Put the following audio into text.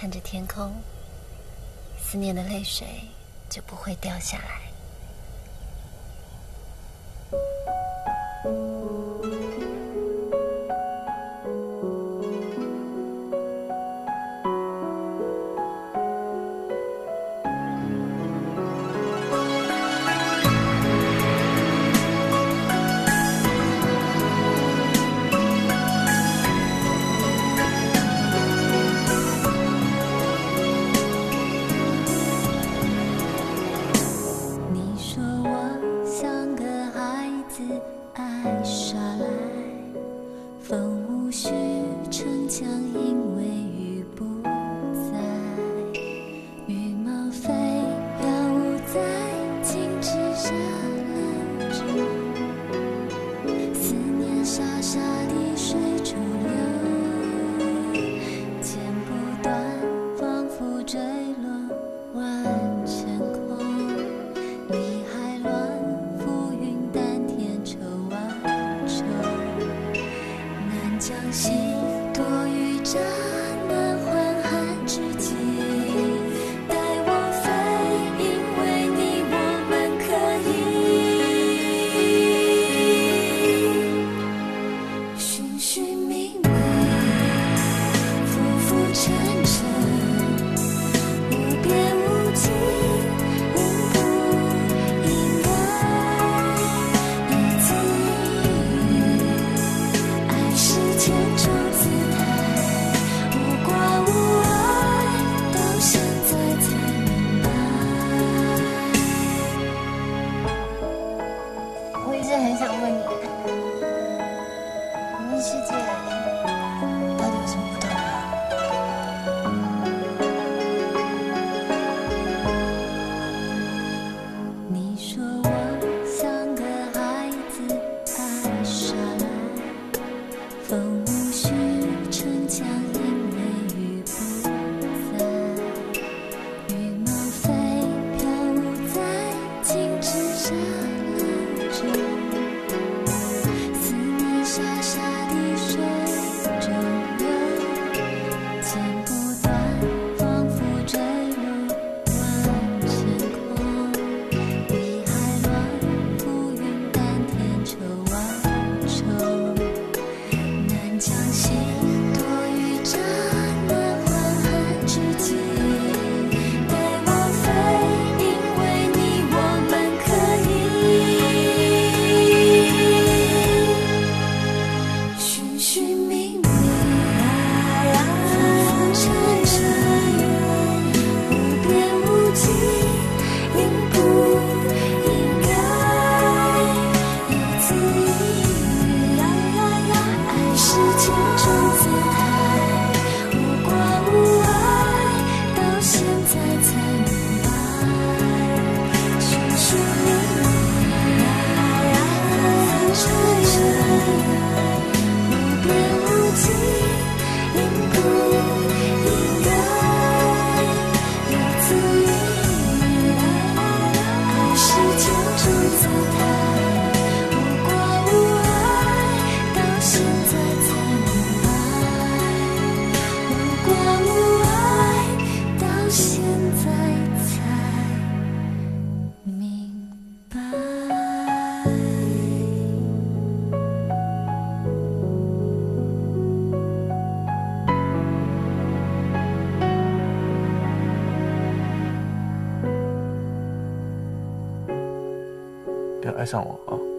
看着天空，思念的泪水就不会掉下来。爱傻了。心。我一直很想问你，红衣师姐。心。爱上我啊。